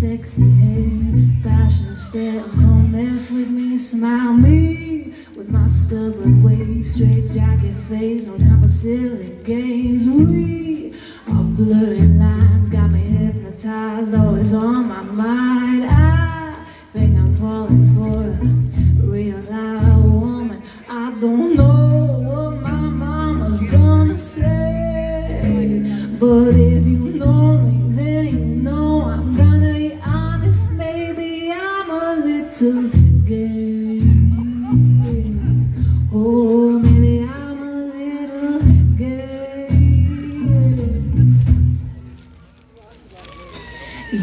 sexy hair, passionate stare, come mess with me, smile me with my stubborn ways, straight jacket face, no time for silly games. We are blurry lines, got me hypnotized, always on my mind. I think I'm falling for a real live woman. I don't know what my mama's gonna say, but if you know me, then little gay. Oh, maybe I'm a little gay.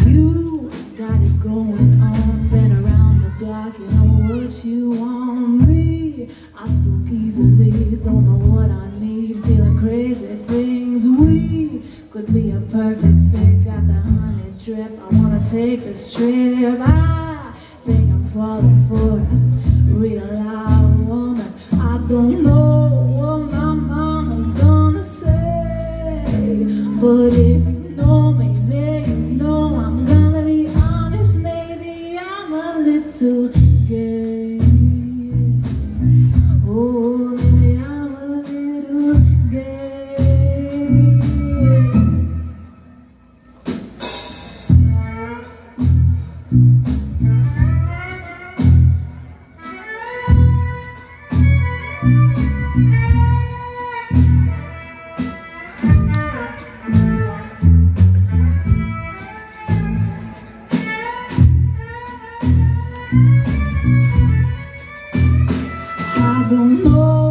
You got it going on, been around the block, you know what you want me. I spook easily, don't know what I need, feeling crazy things. We could be a perfect fit, got the honey drip. I wanna take this trip. I don't know what my mama's gonna say, but if you know me, then you know I'm gonna be honest. Maybe I'm a little don't know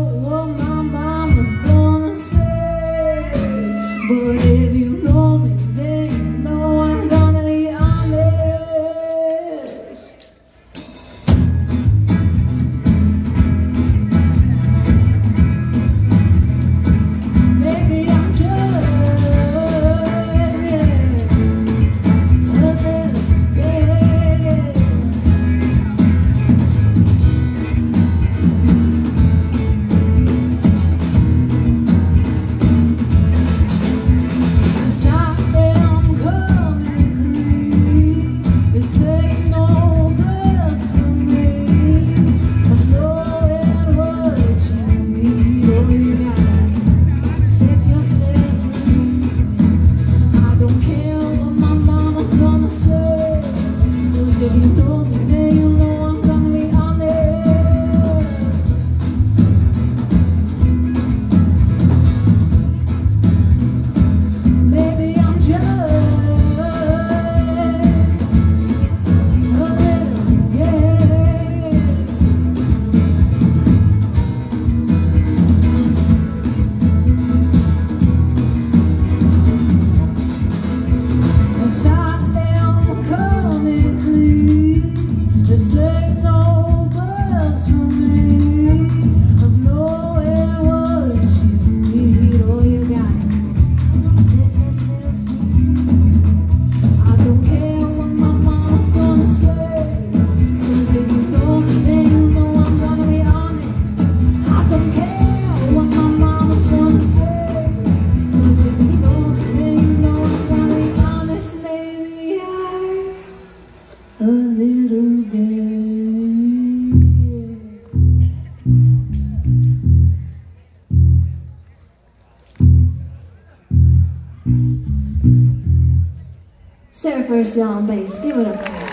Sarah Fuerst on. Give it a clap.